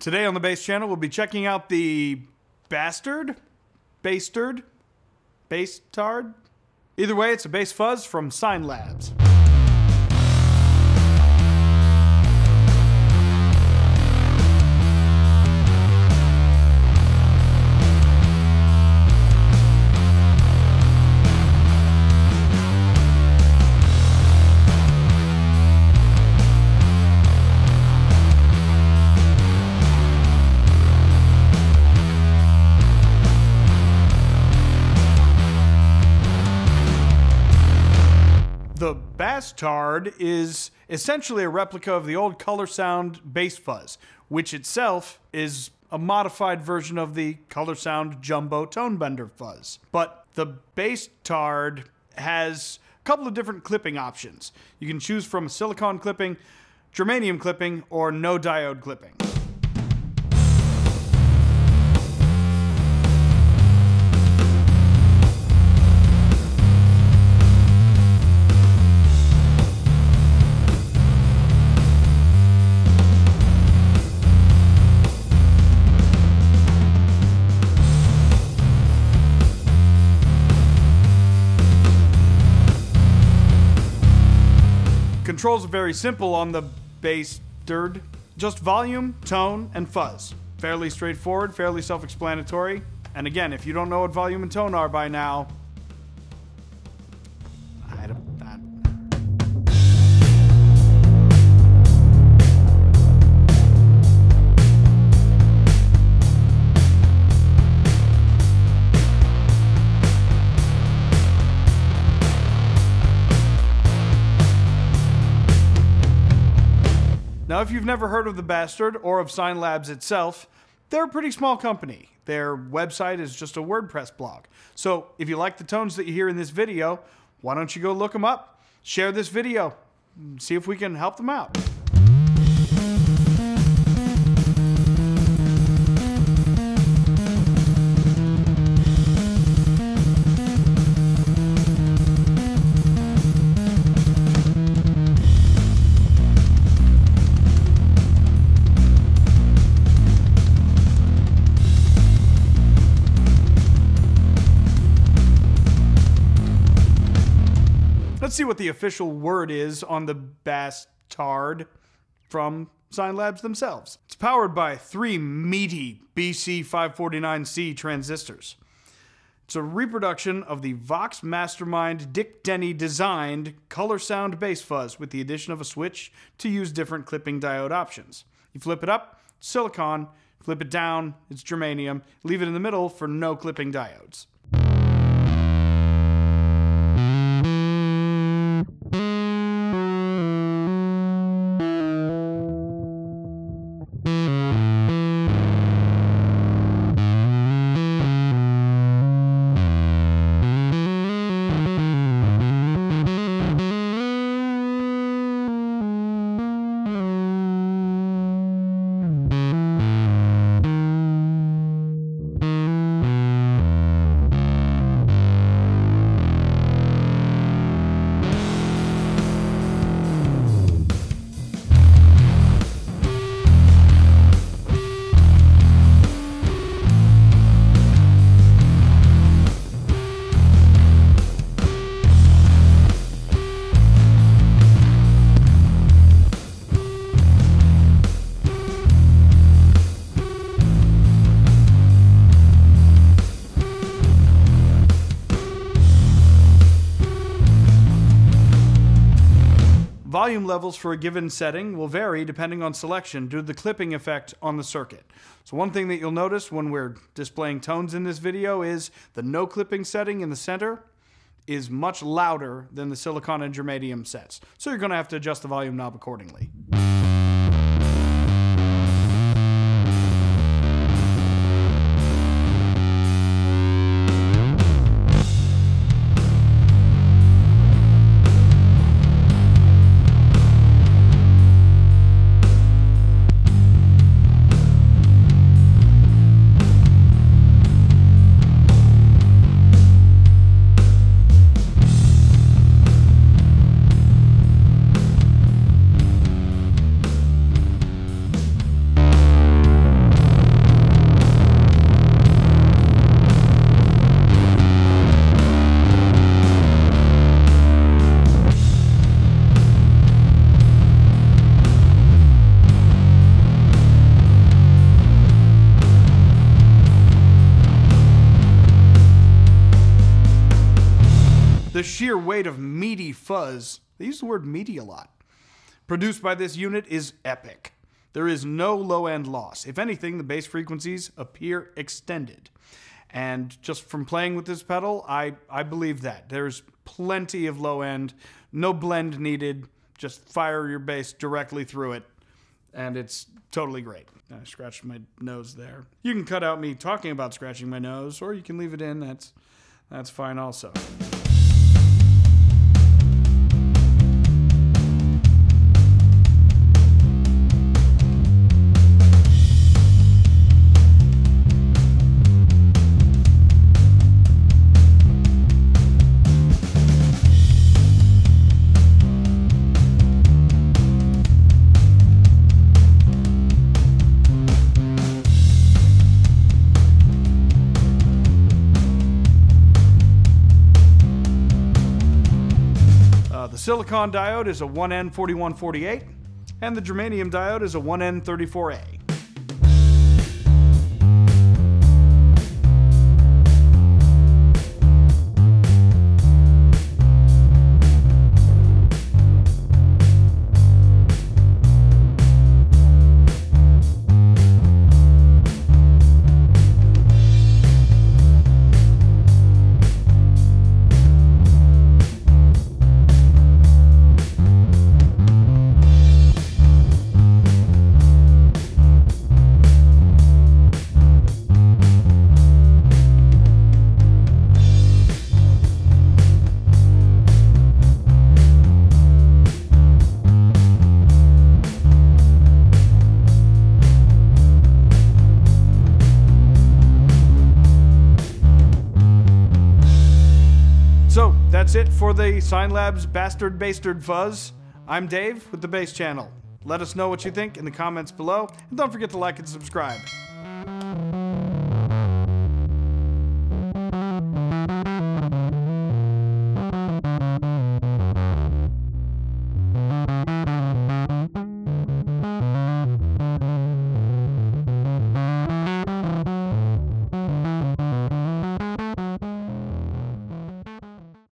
Today on the Bass Channel, we'll be checking out the Basstard, Basstard, Basstard. Either way, it's a bass fuzz from Sinelabs. Basstard is essentially a replica of the old ColorSound bass fuzz, which itself is a modified version of the ColorSound Jumbo Tone Bender fuzz. But the Basstard has a couple of different clipping options. You can choose from silicon clipping, germanium clipping, or no diode clipping. Controls are very simple on the bass dird. Just volume, tone, and fuzz. Fairly straightforward, fairly self-explanatory. And again, if you don't know what volume and tone are by now, Now, if you've never heard of the Basstard or of Sinelabs itself, they're a pretty small company. Their website is just a WordPress blog. So if you like the tones that you hear in this video, why don't you go look them up, share this video, see if we can help them out. Let's see what the official word is on the Basstard from Sinelabs themselves. It's powered by three meaty BC549C transistors. It's a reproduction of the Vox Mastermind Dick Denney designed ColorSound bass fuzz with the addition of a switch to use different clipping diode options. You flip it up, silicon, flip it down, it's germanium, leave it in the middle for no clipping diodes. Volume levels for a given setting will vary depending on selection due to the clipping effect on the circuit. So one thing that you'll notice when we're displaying tones in this video is the no clipping setting in the center is much louder than the silicon and germanium sets. So you're going to have to adjust the volume knob accordingly. Fuzz, they use the word meaty a lot, produced by this unit is epic. There is no low end loss. If anything, the bass frequencies appear extended. And just from playing with this pedal, I, I believe that. There's plenty of low end, no blend needed. Just fire your bass directly through it, and it's totally great. I scratched my nose there. You can cut out me talking about scratching my nose, or you can leave it in. That's that's fine also. Uh, the silicon diode is a 1N4148, and the germanium diode is a 1N34A. That's it for the Sign Labs Basstard Basstard Fuzz. I'm Dave with the Bass Channel. Let us know what you think in the comments below, and don't forget to like and subscribe.